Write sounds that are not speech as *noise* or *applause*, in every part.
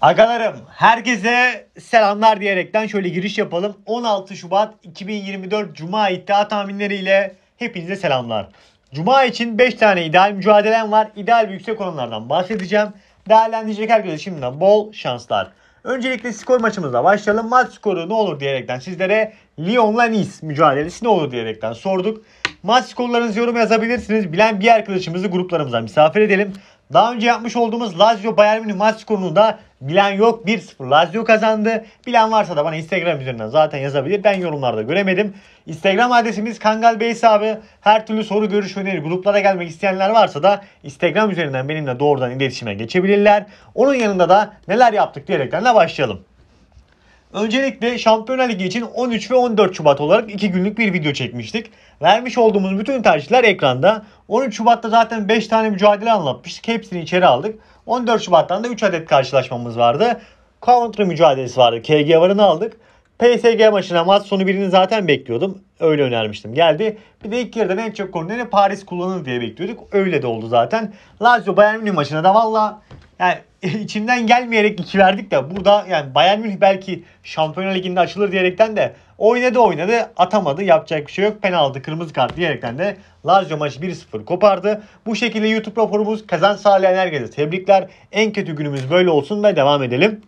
Agalarım herkese selamlar diyerekten şöyle giriş yapalım. 16 Şubat 2024 Cuma iddia tahminleriyle hepinize selamlar. Cuma için 5 tane ideal mücadelem var. İdeal ve yüksek oranlardan bahsedeceğim. Değerlendirecek herkese şimdiden bol şanslar. Öncelikle skor maçımızla başlayalım. Maç skoru ne olur diyerekten sizlere Lyon'la Nice mücadelesi ne olur diyerekten sorduk. Maç skorlarınızı yorum yazabilirsiniz. Bilen bir arkadaşımızı gruplarımıza misafir edelim. Daha önce yapmış olduğumuz Lazio Bayern Münih maç skorunu da bilen yok 1-0 Lazio kazandı. Bilen varsa da bana Instagram üzerinden zaten yazabilir. Ben yorumlarda göremedim. Instagram adresimiz Kangal Bey abi. Her türlü soru, görüş, öneri, gruplara gelmek isteyenler varsa da Instagram üzerinden benimle doğrudan iletişime geçebilirler. Onun yanında da neler yaptık diyerekten de başlayalım. Öncelikle Şampiyonlar Ligi için 13 ve 14 Şubat olarak 2 günlük bir video çekmiştik. Vermiş olduğumuz bütün tercihler ekranda. 13 Şubat'ta zaten 5 tane mücadele anlatmıştık. Hepsini içeri aldık. 14 Şubat'tan da 3 adet karşılaşmamız vardı. Counter mücadelesi vardı. KG varını aldık. PSG maçına maç sonu birini zaten bekliyordum. Öyle önermiştim. Geldi. Bir de ilk yarıdan en çok korneri Paris kullanır diye bekliyorduk. Öyle de oldu zaten. Lazio Bayern Münih maçına da valla yani *laughs* içimden gelmeyerek iki verdik de burada yani Bayern Münih belki Şampiyonlar Ligi'nde açılır diyerekten de oynadı oynadı atamadı yapacak bir şey yok. Penaltı kırmızı kart diyerekten de Lazio maçı 1-0 kopardı. Bu şekilde YouTube raporumuz kazan sağlayan herkese tebrikler. En kötü günümüz böyle olsun ve devam edelim.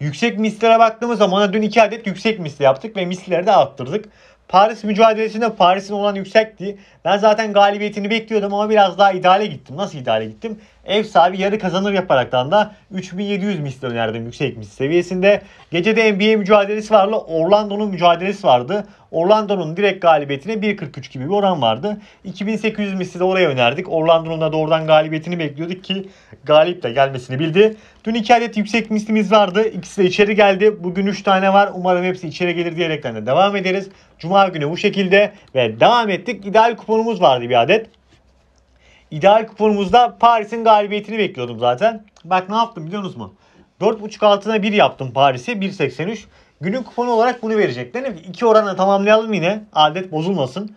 Yüksek mislere baktığımız zaman dün iki adet yüksek misli yaptık ve misleri de attırdık. Paris mücadelesinde Paris'in olan yüksekti. Ben zaten galibiyetini bekliyordum ama biraz daha ideale gittim. Nasıl ideale gittim? Ev sahibi yarı kazanır yaparaktan da 3700 misli önerdim yüksek misli seviyesinde. Gecede NBA mücadelesi vardı. Orlando'nun mücadelesi vardı. Orlando'nun direkt galibiyetine 1.43 gibi bir oran vardı. 2800 misli de oraya önerdik. Orlando'nun da doğrudan galibiyetini bekliyorduk ki galip de gelmesini bildi. Dün iki adet yüksek mislimiz vardı. İkisi de içeri geldi. Bugün 3 tane var. Umarım hepsi içeri gelir diyerekten de devam ederiz. Cuma günü bu şekilde ve devam ettik. İdeal kuponumuz vardı bir adet. İdeal kuponumuzda Paris'in galibiyetini bekliyordum zaten. Bak ne yaptım biliyor musunuz mu? 4.5 altına 1 yaptım Paris'e 1.83. Günün kuponu olarak bunu verecek. Dedim ki iki oranla tamamlayalım yine. Adet bozulmasın.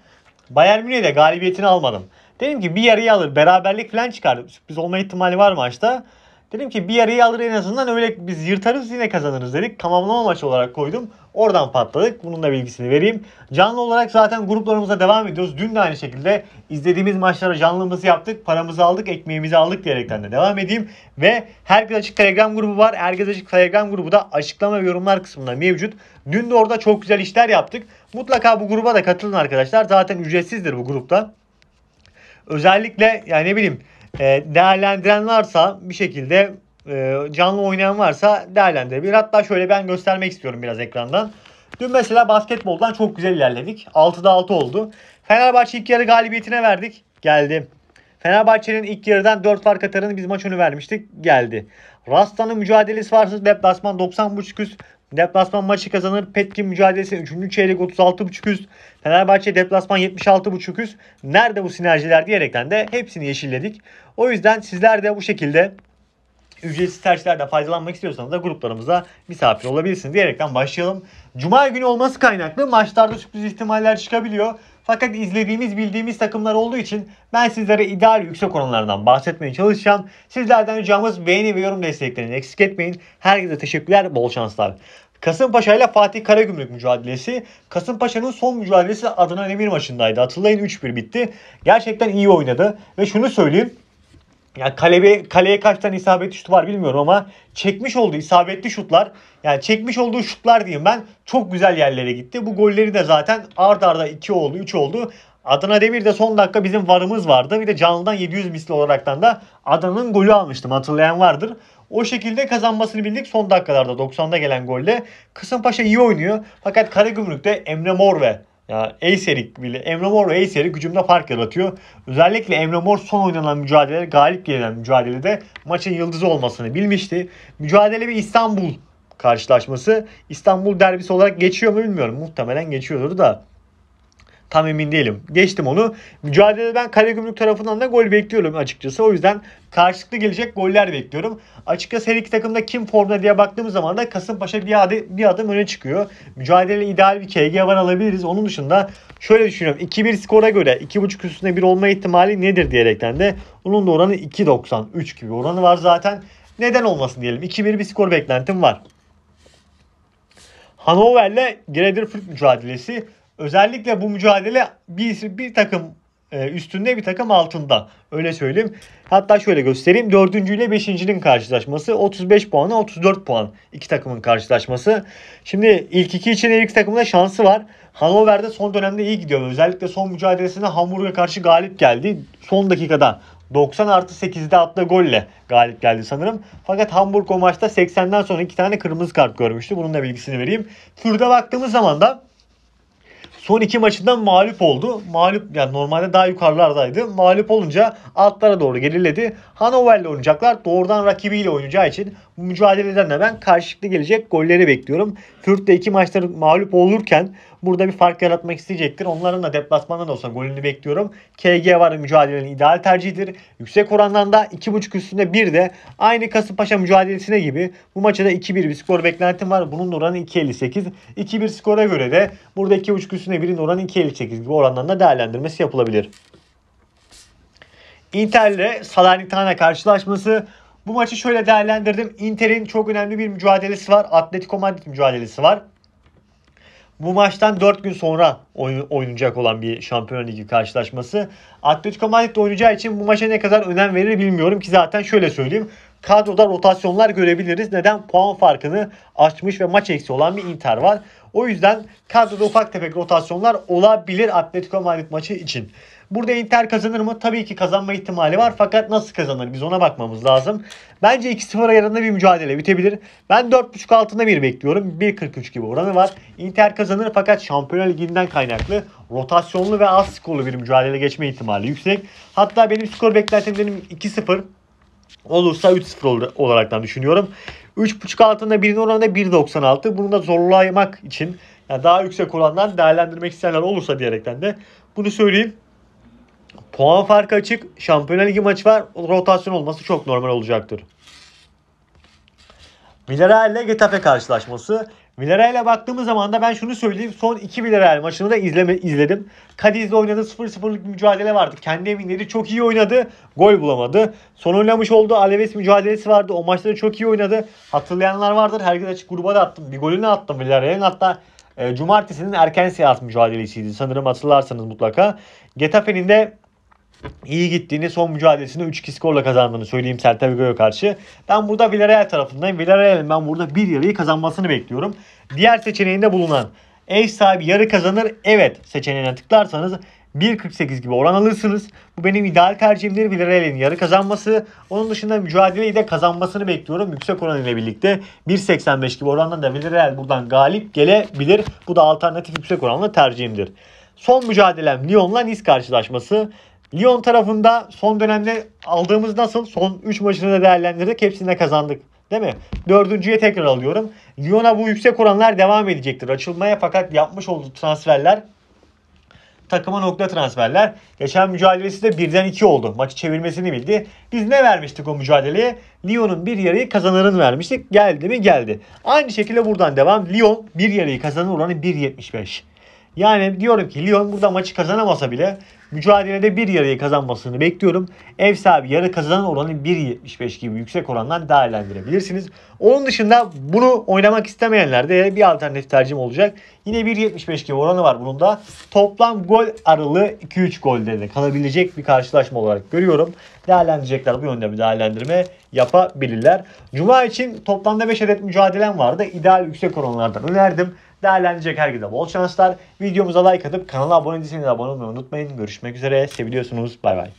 Bayern Münih'e de galibiyetini almadım. Dedim ki bir yarıyı alır. Beraberlik falan çıkar. Sürpriz olma ihtimali var maçta. Dedim ki bir yarıyı alır en azından öyle biz yırtarız yine kazanırız dedik. Tamamlama maçı olarak koydum. Oradan patladık. Bunun da bilgisini vereyim. Canlı olarak zaten gruplarımıza devam ediyoruz. Dün de aynı şekilde izlediğimiz maçlara canlımızı yaptık. Paramızı aldık, ekmeğimizi aldık diyerekten de devam edeyim. Ve Herkes Açık Telegram grubu var. Herkes Açık Telegram grubu da açıklama ve yorumlar kısmında mevcut. Dün de orada çok güzel işler yaptık. Mutlaka bu gruba da katılın arkadaşlar. Zaten ücretsizdir bu grupta. Özellikle yani ne bileyim e, değerlendiren varsa bir şekilde e, canlı oynayan varsa değerlendirebilir. Hatta şöyle ben göstermek istiyorum biraz ekrandan. Dün mesela basketboldan çok güzel ilerledik. 6'da 6 oldu. Fenerbahçe ilk yarı galibiyetine verdik. Geldi. Fenerbahçe'nin ilk yarıdan 4 fark atarını biz maç önü vermiştik. Geldi. Rasta'nın mücadelesi varsa deplasman 90.5 üst. Deplasman maçı kazanır. Petkin mücadelesi 3. çeyrek 36.5 üst. Fenerbahçe deplasman 76.5 üst. Nerede bu sinerjiler diyerekten de hepsini yeşilledik. O yüzden sizler de bu şekilde ücretsiz tercihlerden faydalanmak istiyorsanız da gruplarımıza misafir olabilirsiniz diyerekten başlayalım. Cuma günü olması kaynaklı maçlarda sürpriz ihtimaller çıkabiliyor. Fakat izlediğimiz bildiğimiz takımlar olduğu için ben sizlere ideal yüksek oranlardan bahsetmeye çalışacağım. Sizlerden ricamız beğeni ve yorum desteklerini eksik etmeyin. Herkese teşekkürler, bol şanslar. Kasımpaşa ile Fatih Karagümrük mücadelesi. Kasımpaşa'nın son mücadelesi Adana Demir maçındaydı. Hatırlayın 3-1 bitti. Gerçekten iyi oynadı. Ve şunu söyleyeyim. Yani kaleye, kaleye kaç tane isabetli şut var bilmiyorum ama çekmiş olduğu isabetli şutlar yani çekmiş olduğu şutlar diyeyim ben çok güzel yerlere gitti. Bu golleri de zaten ard arda 2 oldu 3 oldu. Adana Demir'de son dakika bizim varımız vardı. Bir de canlıdan 700 misli olaraktan da Adana'nın golü almıştım hatırlayan vardır. O şekilde kazanmasını bildik son dakikalarda 90'da gelen golle. Kısımpaşa iyi oynuyor. Fakat Karagümrük'te Emre Mor ve ya Eyserik bile Emre Mor ve Eyserik hücumda fark yaratıyor. Özellikle Emre Mor son oynanan mücadele galip gelen mücadelede maçın yıldızı olmasını bilmişti. Mücadele bir İstanbul karşılaşması. İstanbul derbisi olarak geçiyor mu bilmiyorum. Muhtemelen geçiyordur da. Tam emin değilim. Geçtim onu. Mücadelede ben Karagümrük tarafından da gol bekliyorum açıkçası. O yüzden karşılıklı gelecek goller bekliyorum. Açıkçası her iki takımda kim formda diye baktığımız zaman da Kasımpaşa bir adım, bir adım öne çıkıyor. Mücadele ideal bir KG var alabiliriz. Onun dışında şöyle düşünüyorum. 2-1 skora göre 2.5 üstünde bir olma ihtimali nedir diyerekten de onun da oranı 2.93 gibi oranı var zaten. Neden olmasın diyelim. 2-1 bir skor beklentim var. Hannover'le Greuther mücadelesi. Özellikle bu mücadele bir, bir takım e, üstünde bir takım altında. Öyle söyleyeyim. Hatta şöyle göstereyim. Dördüncü ile beşincinin karşılaşması. 35 puana 34 puan. iki takımın karşılaşması. Şimdi ilk iki için iki takımda şansı var. Hannover'de son dönemde iyi gidiyor. Özellikle son mücadelesinde Hamburg'a karşı galip geldi. Son dakikada 90 artı 8'de attığı golle galip geldi sanırım. Fakat Hamburg o maçta 80'den sonra iki tane kırmızı kart görmüştü. Bunun da bilgisini vereyim. Für'de baktığımız zaman da Son iki maçından mağlup oldu. Mağlup yani normalde daha yukarılardaydı. Mağlup olunca altlara doğru geriledi. Hannover'le oynayacaklar. Doğrudan rakibiyle oynayacağı için bu mücadeleden de ben karşılıklı gelecek golleri bekliyorum. Fürth iki maçları mağlup olurken burada bir fark yaratmak isteyecektir. Onların da deplasmandan da olsa golünü bekliyorum. KG var mücadelenin ideal tercihidir. Yüksek orandan da 2.5 üstünde bir de aynı Kasımpaşa mücadelesine gibi bu maçta da 2-1 bir skor beklentim var. Bunun oranı 2.58. 2-1 skora göre de burada 2.5 üstünde birin oranı 2.58 gibi orandan da değerlendirmesi yapılabilir. Inter ile Salernitana karşılaşması bu maçı şöyle değerlendirdim. Inter'in çok önemli bir mücadelesi var. Atletico Madrid mücadelesi var. Bu maçtan 4 gün sonra oynayacak olan bir Şampiyon Ligi karşılaşması. Atletico Madrid oynayacağı için bu maça ne kadar önem verir bilmiyorum ki zaten şöyle söyleyeyim. Kadroda rotasyonlar görebiliriz. Neden? Puan farkını açmış ve maç eksi olan bir Inter var. O yüzden kadroda ufak tefek rotasyonlar olabilir Atletico Madrid maçı için. Burada Inter kazanır mı? Tabii ki kazanma ihtimali var. Fakat nasıl kazanır? Biz ona bakmamız lazım. Bence 2-0 ayarında bir mücadele bitebilir. Ben 4.5 altında bir bekliyorum. 1.43 gibi oranı var. Inter kazanır fakat Şampiyonlar Ligi'nden kaynaklı rotasyonlu ve az skorlu bir mücadele geçme ihtimali yüksek. Hatta benim skor beklentim benim 2-0 olursa 3-0 olaraktan düşünüyorum. 3.5 altında birinin oranı da 1.96. Bunu da zorlamak için yani daha yüksek olandan değerlendirmek isteyenler olursa diyerekten de bunu söyleyeyim. Puan farkı açık. Şampiyonlar Ligi maçı var. Rotasyon olması çok normal olacaktır. Villarreal ile Getafe karşılaşması. Villarreal'e baktığımız zaman da ben şunu söyleyeyim. Son iki Villarreal maçını da izleme, izledim. Cadiz'le oynadığı 0-0'lık bir mücadele vardı. Kendi evindeydi. Çok iyi oynadı. Gol bulamadı. Son oynamış olduğu Alaves mücadelesi vardı. O maçta da çok iyi oynadı. Hatırlayanlar vardır. Herkes açık gruba da attım. Bir golünü attım Villarreal'in. Hatta e, Cumartesi'nin erken seyahat mücadelesiydi. Sanırım hatırlarsanız mutlaka. Getafe'nin de iyi gittiğini son mücadelesinde 3-2 skorla kazandığını söyleyeyim Celta Vigo'ya karşı. Ben burada Villarreal tarafındayım. Villarreal'in ben burada bir yarıyı kazanmasını bekliyorum. Diğer seçeneğinde bulunan ev sahibi yarı kazanır evet seçeneğine tıklarsanız 1.48 gibi oran alırsınız. Bu benim ideal tercihimdir. Villarreal'in yarı kazanması. Onun dışında mücadeleyi de kazanmasını bekliyorum. Yüksek oran ile birlikte 1.85 gibi orandan da Villarreal buradan galip gelebilir. Bu da alternatif yüksek oranlı tercihimdir. Son mücadelem Lyon'la Nice karşılaşması. Lyon tarafında son dönemde aldığımız nasıl? Son 3 maçını da değerlendirdik. Hepsinde kazandık. Değil mi? Dördüncüye tekrar alıyorum. Lyon'a bu yüksek oranlar devam edecektir. Açılmaya fakat yapmış olduğu transferler takıma nokta transferler. Geçen mücadelesi de birden iki oldu. Maçı çevirmesini bildi. Biz ne vermiştik o mücadeleye? Lyon'un bir yarıyı kazanırını vermiştik. Geldi mi? Geldi. Aynı şekilde buradan devam. Lyon bir yarıyı kazanır oranı 1.75. Yani diyorum ki Lyon burada maçı kazanamasa bile mücadelede bir yarıyı kazanmasını bekliyorum. Ev sahibi yarı kazanan oranı 1.75 gibi yüksek orandan değerlendirebilirsiniz. Onun dışında bunu oynamak istemeyenler de bir alternatif tercihim olacak. Yine 1.75 gibi oranı var bunun da. Toplam gol aralığı 2-3 golde de kalabilecek bir karşılaşma olarak görüyorum. Değerlendirecekler bu yönde bir değerlendirme yapabilirler. Cuma için toplamda 5 adet mücadelem vardı. İdeal yüksek oranlardan önerdim. Değerlendirecek herkese bol şanslar. Videomuza like atıp kanala abone değilseniz abone olmayı unutmayın. Görüşmek üzere. Seviliyorsunuz. Bay bay.